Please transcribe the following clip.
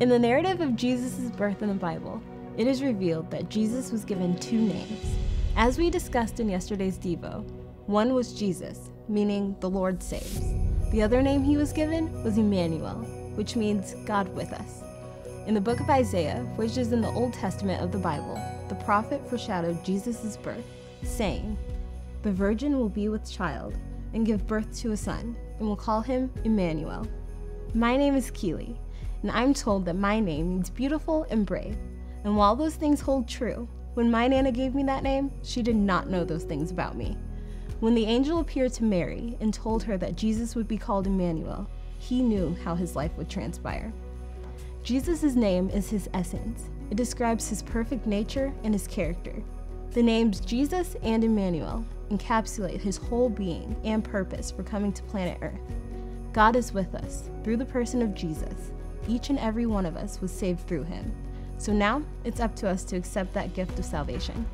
In the narrative of Jesus' birth in the Bible, it is revealed that Jesus was given two names. As we discussed in yesterday's Devo, one was Jesus, meaning the Lord saves. The other name he was given was Emmanuel, which means God with us. In the book of Isaiah, which is in the Old Testament of the Bible, the prophet foreshadowed Jesus' birth, saying, The virgin will be with child and give birth to a son, and will call him Emmanuel. My name is Keely, and I'm told that my name means beautiful and brave. And while those things hold true, when my Nana gave me that name, she did not know those things about me. When the angel appeared to Mary and told her that Jesus would be called Emmanuel, he knew how his life would transpire. Jesus' name is his essence. It describes his perfect nature and his character. The names Jesus and Emmanuel encapsulate his whole being and purpose for coming to planet Earth. God is with us through the person of Jesus. Each and every one of us was saved through him. So now it's up to us to accept that gift of salvation.